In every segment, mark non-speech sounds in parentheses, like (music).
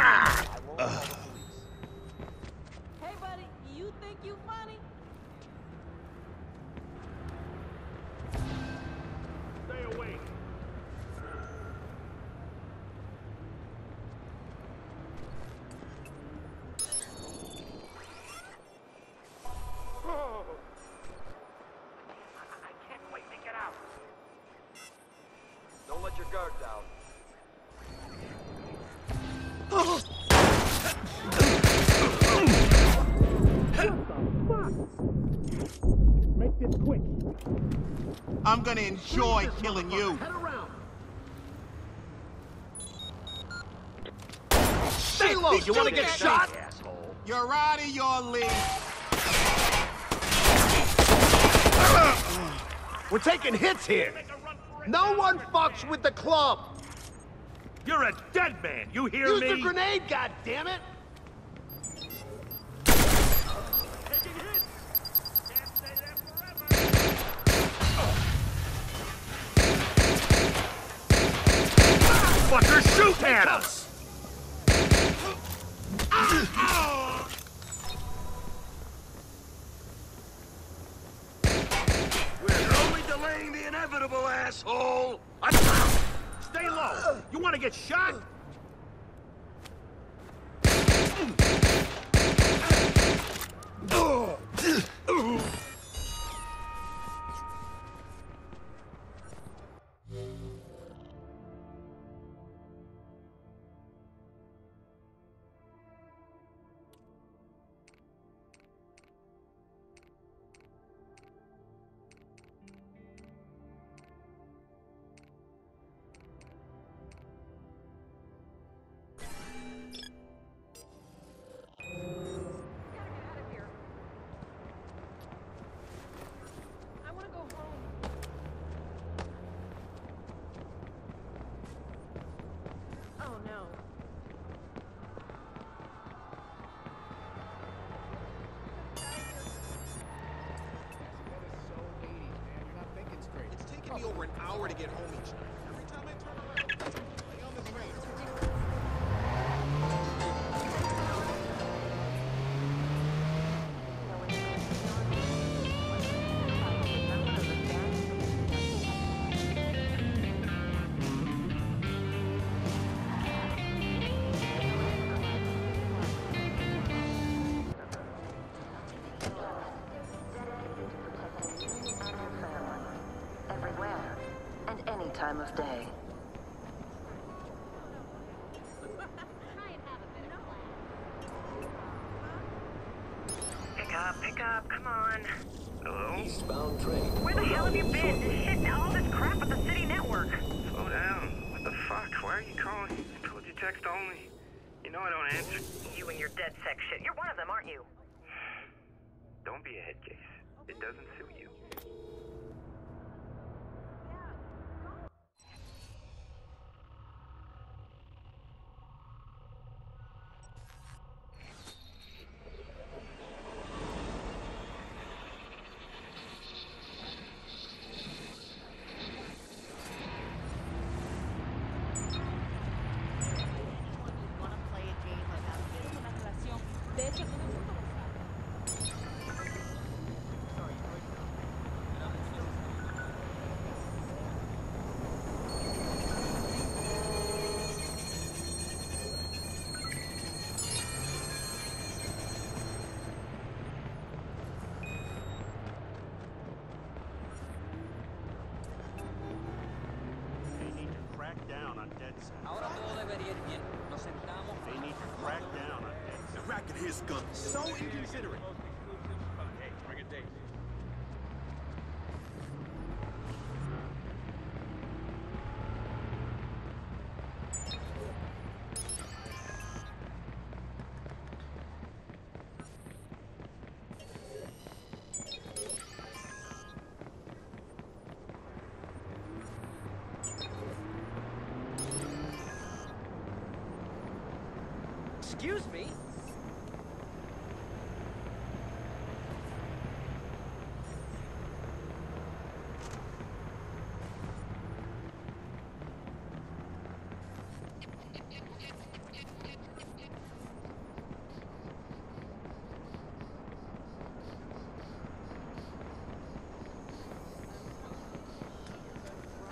Ah! Enjoy killing you. Head around. Stay low! You wanna get shot? Asshole. You're out of your league. We're taking hits here. No one fucks with the club. You're a dead man. You hear Use me? the grenade, goddammit! Taking hits. Can't stay there forever. Fucker, shoot at us! We're only delaying the inevitable, asshole! Stay low! You wanna get shot? I hour to get home each night. Pick up, come on. Hello? Eastbound train. Where the hell have you been? Shit, all this crap at the city network. Slow down. What the fuck? Why are you calling? I told you text only. You know I don't answer. You and your dead sex shit. You're one of them, aren't you? (sighs) Don't be a head case. It doesn't suit you. Ahora todo debería ir bien. Nos sentamos. They need to crack down on dead set. The racket here's gun. So inconsiderate. Excuse me?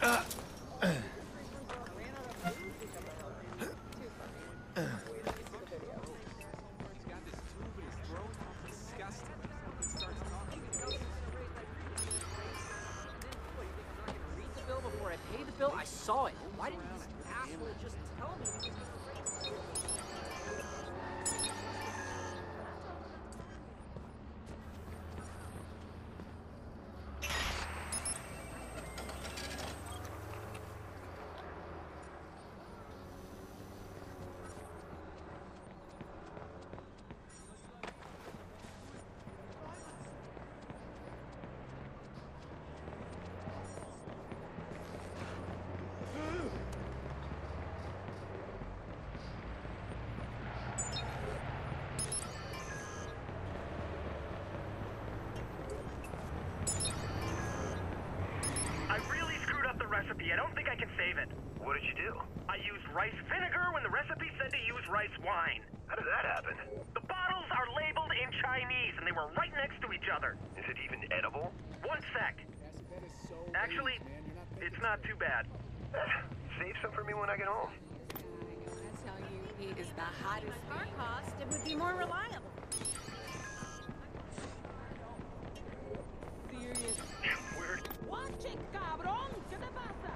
Uh. Bill. I saw it. Why didn't this asshole just tell me? They were right next to each other. Is it even edible? One sec. Actually, it's not too bad. (sighs) Save some for me when I get home. I tell you, he is the hottest car cost. It would be more reliable. Serious. Weird. Watch it, cabrón. ¿Qué te pasa?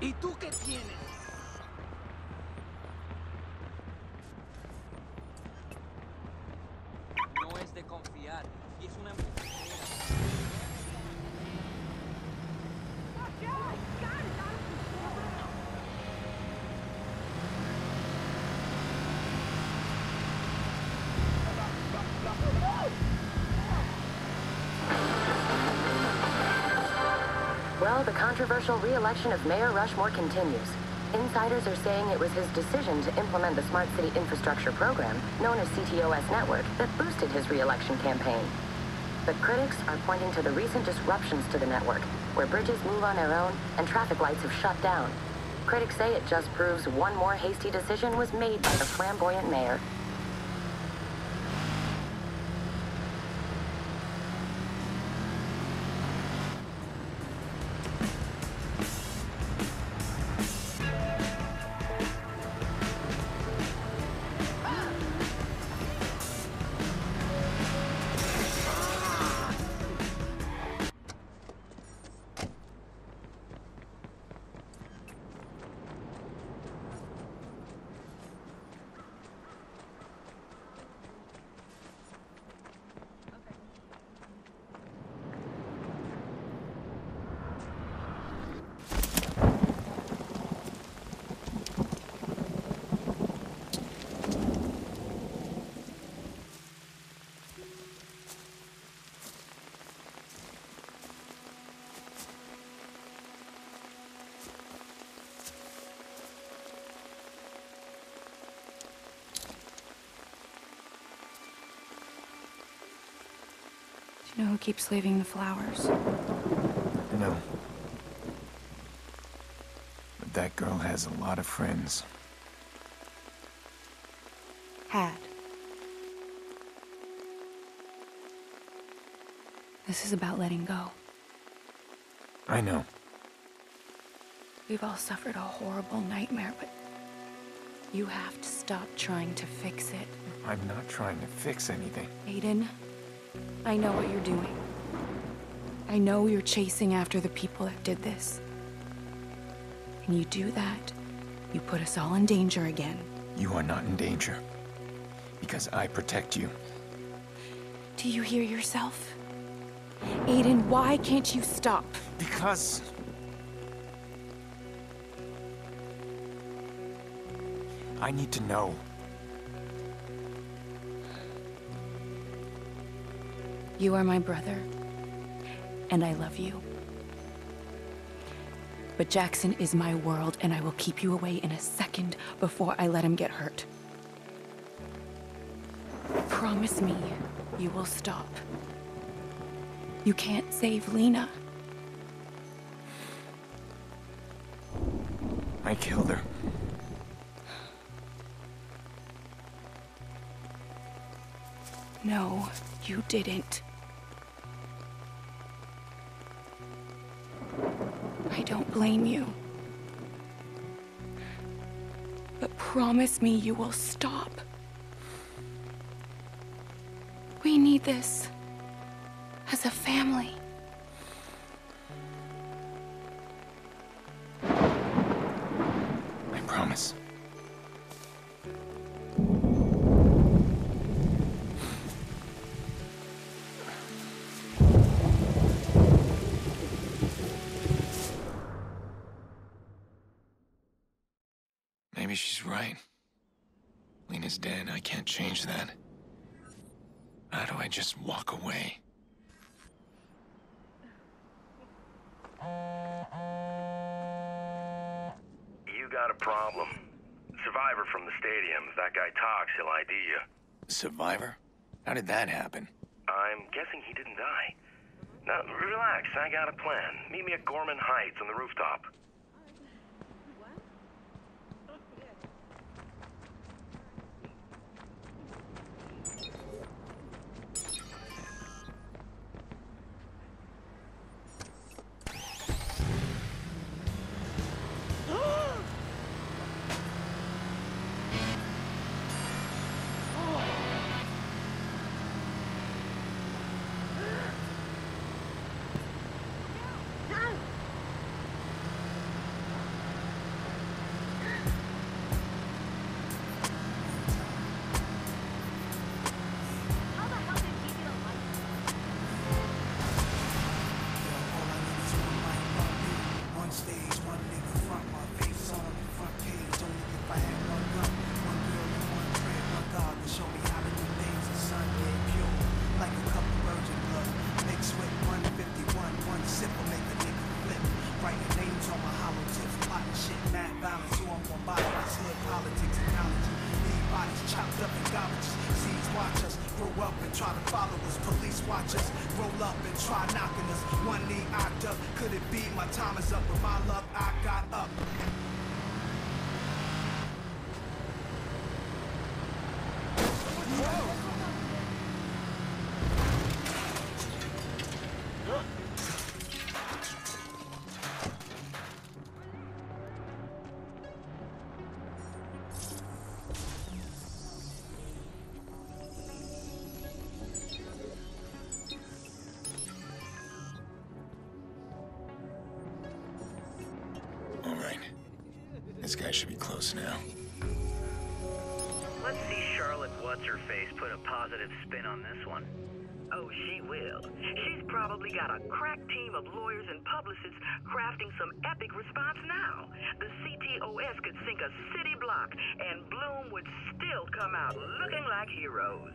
¿Y tú qué tienes? No es Y es una Well, the controversial re-election of Mayor Rushmore continues. Insiders are saying it was his decision to implement the Smart City Infrastructure Program, known as CTOS Network, that boosted his re-election campaign. But critics are pointing to the recent disruptions to the network, where bridges move on their own and traffic lights have shut down. Critics say it just proves one more hasty decision was made by the flamboyant mayor. You know who keeps leaving the flowers? No. But that girl has a lot of friends. Had. This is about letting go. I know. We've all suffered a horrible nightmare, but you have to stop trying to fix it. I'm not trying to fix anything. Aiden, I know what you're doing. I know you're chasing after the people that did this. And you do that, you put us all in danger again. You are not in danger. Because I protect you. Do you hear yourself? Aiden, why can't you stop? Because. I need to know. You are my brother, and I love you. But Jackson is my world, and I will keep you away in a second before I let him get hurt. Promise me you will stop. You can't save Lena. I killed her. No, You didn't. Blame you. But promise me you will stop. We need this as a family. I promise. Maybe she's right. Lena's dead. I can't change that. How do I just walk away? You got a problem. Survivor from the stadium. If that guy talks, he'll ID you. Survivor? How did that happen? I'm guessing he didn't die. Now, relax. I got a plan. Meet me at Gorman Heights on the rooftop. Watch us, grow up and try to follow us. Police watch us, roll up and try knocking us. One knee knocked up, could it be my time is up? With my luck, I got up. This guy should be close now. Let's see Charlotte What's-Her-Face put a positive spin on this one. Oh, she will. She's probably got a crack team of lawyers and publicists crafting some epic response now. The CTOS could sink a city block, and Blume would still come out looking like heroes.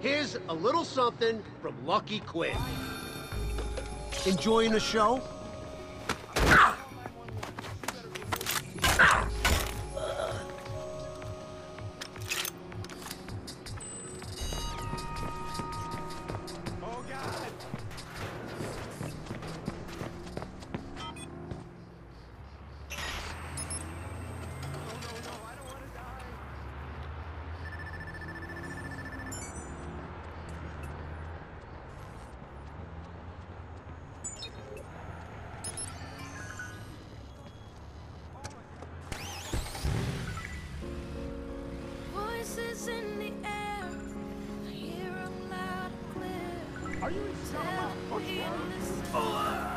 Here's a little something from Lucky Quinn. Enjoying the show? Are you Tell me in this